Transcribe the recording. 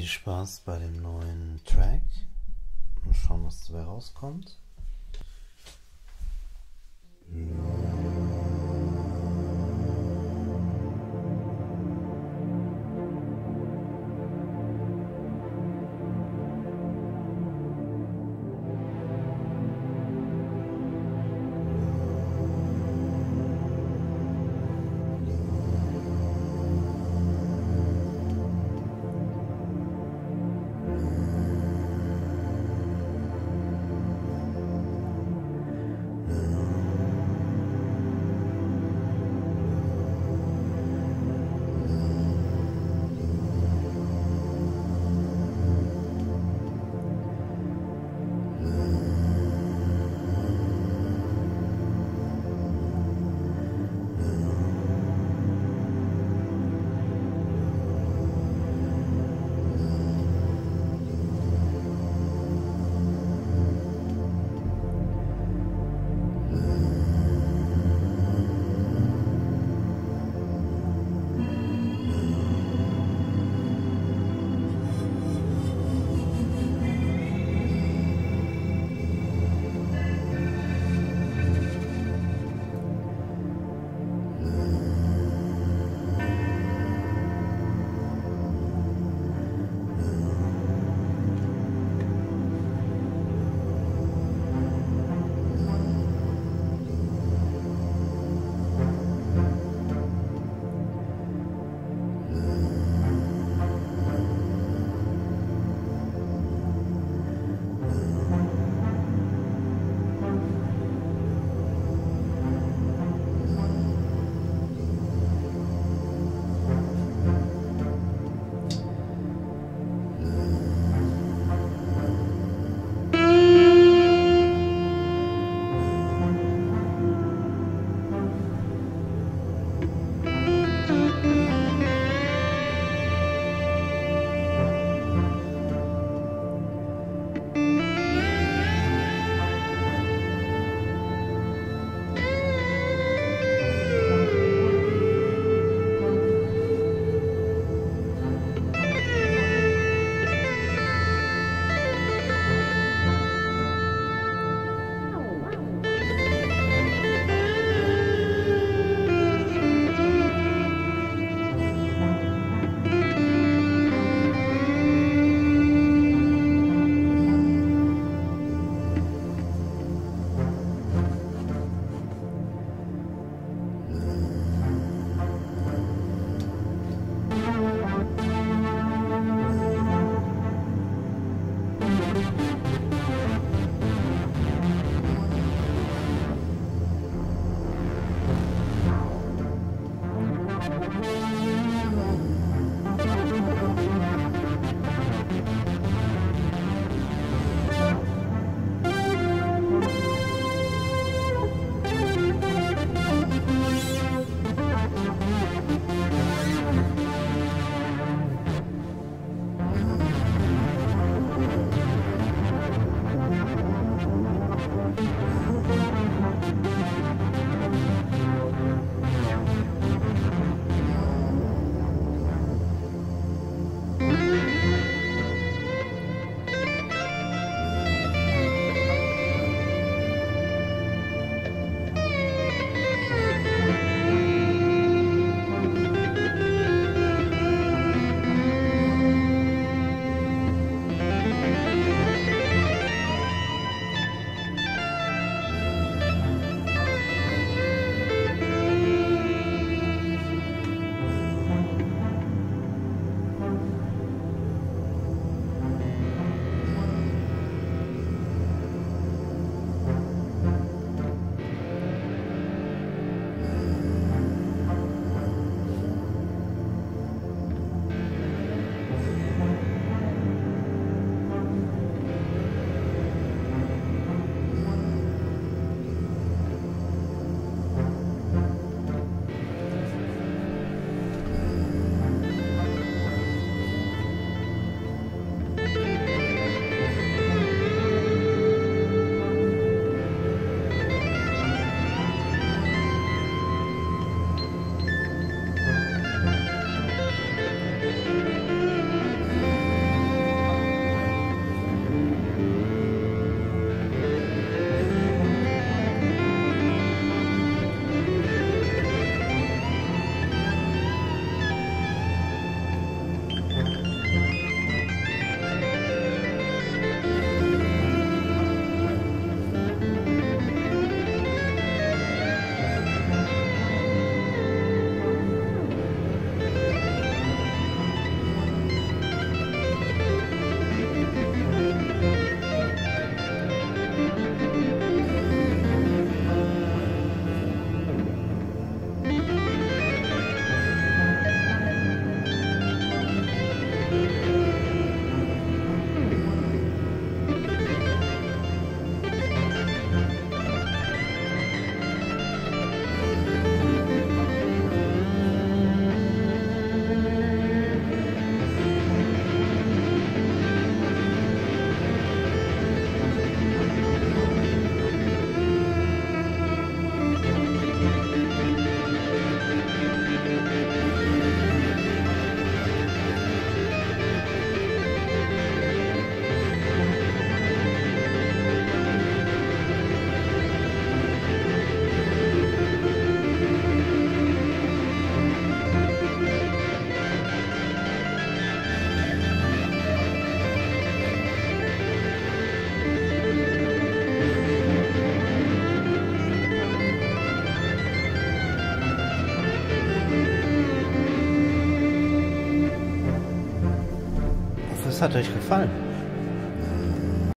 Viel Spaß bei dem neuen Track. Mal schauen, was dabei rauskommt. es hat euch gefallen.